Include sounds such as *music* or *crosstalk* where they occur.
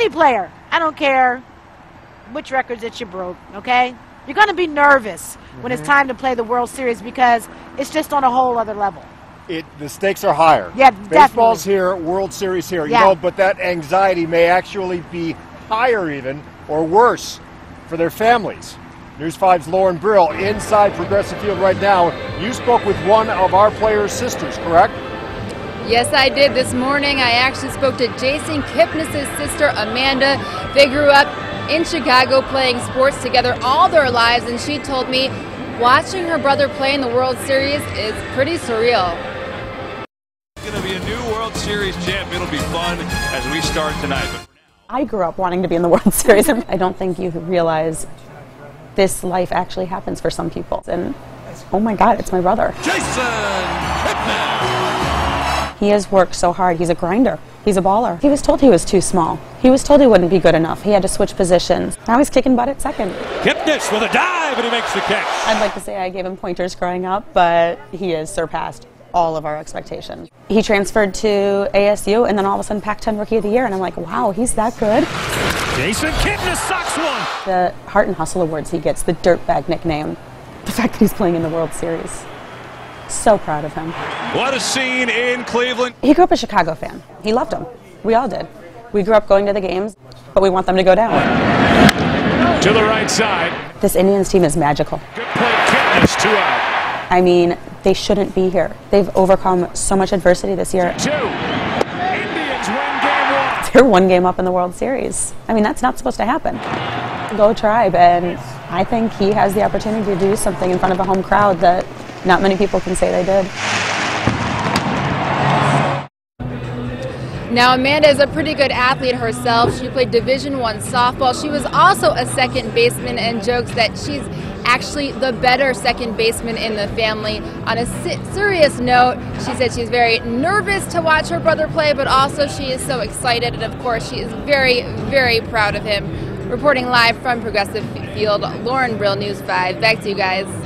any player. I don't care which records that you broke, okay? You're going to be nervous when it's mm-hmm. time to play the World Series because it's just on a whole other level. It, the stakes are higher. Yeah, Baseball's definitely. here, World Series here. Yeah. You know, but that anxiety may actually be higher even or worse for their families. News 5's Lauren Brill inside Progressive Field right now. You spoke with one of our players' sisters, correct? Yes, I did. This morning, I actually spoke to Jason Kipnis' sister, Amanda. They grew up in Chicago playing sports together all their lives, and she told me watching her brother play in the World Series is pretty surreal. It's Going to be a new World Series champ. It'll be fun as we start tonight. I grew up wanting to be in the World *laughs* Series. and I don't think you realize this life actually happens for some people. And oh my God, it's my brother. Jason Kipnis. He has worked so hard. He's a grinder. He's a baller. He was told he was too small. He was told he wouldn't be good enough. He had to switch positions. Now he's kicking butt at second. Kipnis with a dive, and he makes the catch. I'd like to say I gave him pointers growing up, but he has surpassed all of our expectations. He transferred to ASU and then all of a sudden Pac 10 Rookie of the Year, and I'm like, wow, he's that good. Jason Kipnis socks one. The Heart and Hustle Awards he gets, the Dirtbag nickname, the fact that he's playing in the World Series. So proud of him. What a scene in Cleveland. He grew up a Chicago fan. He loved them. We all did. We grew up going to the games, but we want them to go down. To the right side. This Indians team is magical. Good play, Kipnis, two out. I mean, they shouldn't be here. They've overcome so much adversity this year. Two. Indians win game one. *laughs* They're one game up in the World Series. I mean, that's not supposed to happen. Go Tribe, and I think he has the opportunity to do something in front of a home crowd that not many people can say they did. Now, Amanda is a pretty good athlete herself. She played Division One softball. She was also a second baseman and jokes that she's actually the better second baseman in the family. On a serious note, she said she's very nervous to watch her brother play, but also she is so excited, and of course, she is very, very proud of him. Reporting live from Progressive Field, Lauren Brill, News 5. Back to you guys.